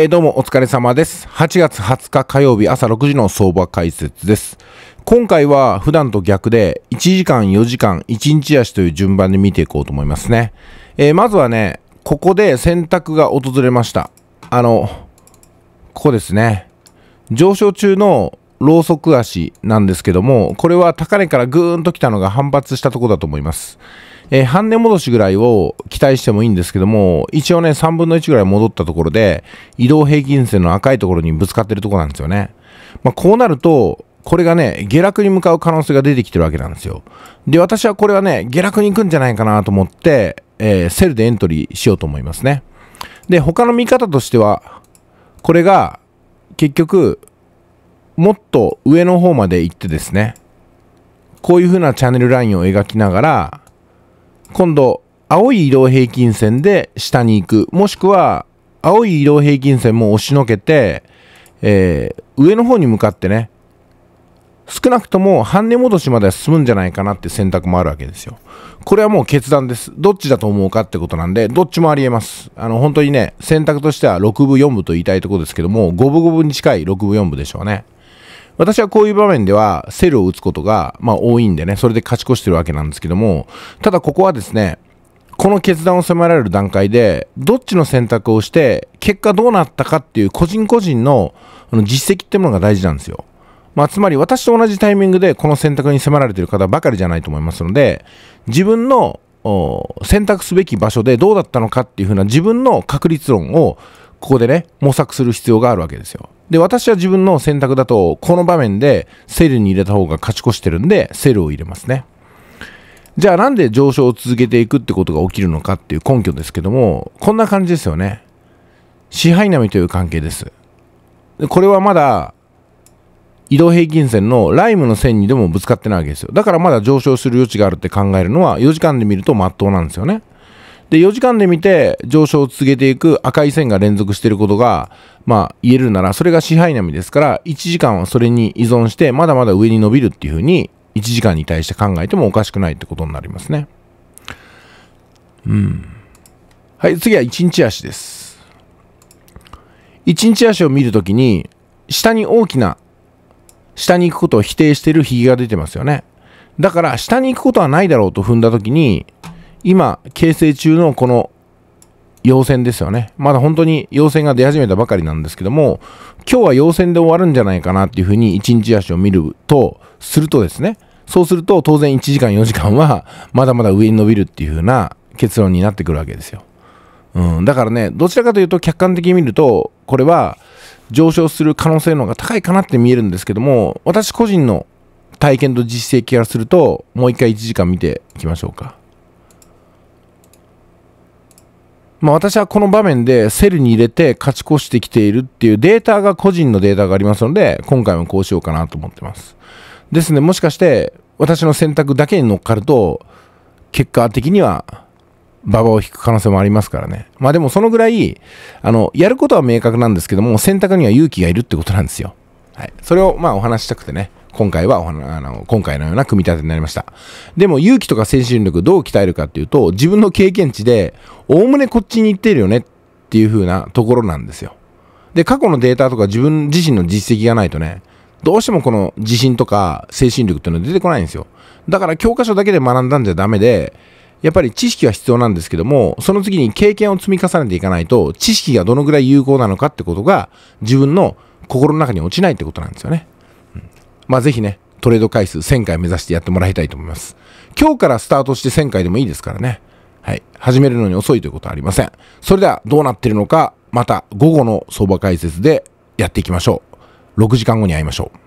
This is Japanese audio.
えどうもお疲れ様です。8月20日火曜日朝6時の相場解説です。今回は普段と逆で1時間、4時間、1日足という順番で見ていこうと思いますね。えーまずはね、ここで選択が訪れました。あの、ここですね。上昇中のローソク足なんですけども、これは高値からぐーんと来たのが反発したところだと思います。えー半値戻しぐらいを期待してもいいんですけども、一応ね、3分の1ぐらい戻ったところで、移動平均線の赤いところにぶつかってるところなんですよね。まあ、こうなると、これがね、下落に向かう可能性が出てきてるわけなんですよ。で、私はこれはね、下落に行くんじゃないかなと思って、えーセルでエントリーしようと思いますね。で、他の見方としては、これが、結局、もっと上の方まで行ってですね、こういう風なチャンネルラインを描きながら、今度、青い移動平均線で下に行く、もしくは、青い移動平均線も押しのけて、えー上の方に向かってね、少なくとも半値戻しまでは進むんじゃないかなって選択もあるわけですよ。これはもう決断です。どっちだと思うかってことなんで、どっちもありえます。あの、本当にね、選択としては6分4分と言いたいところですけども、5分5分に近い6分4分でしょうね。私はこういう場面ではセルを打つことが、まあ、多いんでね、それで勝ち越してるわけなんですけども、ただここはですね、この決断を迫られる段階で、どっちの選択をして、結果どうなったかっていう個人個人の実績ってものが大事なんですよ。まあ、つまり私と同じタイミングでこの選択に迫られている方ばかりじゃないと思いますので、自分の選択すべき場所でどうだったのかっていうふうな自分の確率論をここでね、模索する必要があるわけですよ。で、私は自分の選択だと、この場面でセルに入れた方が勝ち越してるんで、セルを入れますね。じゃあなんで上昇を続けていくってことが起きるのかっていう根拠ですけども、こんな感じですよね。支配並みという関係です。でこれはまだ移動平均線のライムの線にでもぶつかってないわけですよ。だからまだ上昇する余地があるって考えるのは4時間で見ると真っ当なんですよね。で、4時間で見て上昇を続けていく赤い線が連続していることが、まあ言えるなら、それが支配並みですから、1時間はそれに依存して、まだまだ上に伸びるっていうふうに、1時間に対して考えてもおかしくないってことになりますね。うん。はい、次は1日足です。1日足を見るときに、下に大きな、下に行くことを否定しているひげが出てますよね。だから、下に行くことはないだろうと踏んだときに、今、形成中のこの陽線ですよね。まだ本当に陽線が出始めたばかりなんですけども、今日は陽線で終わるんじゃないかなっていうふうに1日足を見ると、するとですね、そうすると当然1時間4時間はまだまだ上に伸びるっていうふうな結論になってくるわけですよ。うん、だからね、どちらかというと客観的に見ると、これは上昇する可能性の方が高いかなって見えるんですけども、私個人の体験と実績からすると、もう一回1時間見ていきましょうか。まあ、私はこの場面でセルに入れて勝ち越してきているっていうデータが個人のデータがありますので、今回もこうしようかなと思ってます。ですね、もしかして私の選択だけに乗っかると、結果的には馬場を引く可能性もありますからね。まあでもそのぐらい、あの、やることは明確なんですけども、選択には勇気がいるってことなんですよ。はい。それをまあお話ししたくてね、今回はあの今回のような組み立てになりました。でも勇気とか精神力どう鍛えるかっていうと、自分の経験値で、おおむねこっちに行ってるよねっていう風なところなんですよ。で、過去のデータとか自分自身の実績がないとね、どうしてもこの自信とか精神力っていうのは出てこないんですよ。だから教科書だけで学んだんじゃダメで、やっぱり知識は必要なんですけども、その次に経験を積み重ねていかないと、知識がどのぐらい有効なのかってことが、自分の心の中に落ちないってことなんですよね。まあぜひね、トレード回数1000回目指してやってもらいたいと思います。今日からスタートして1000回でもいいですからね。はい。始めるのに遅いということはありません。それではどうなってるのか、また午後の相場解説でやっていきましょう。6時間後に会いましょう。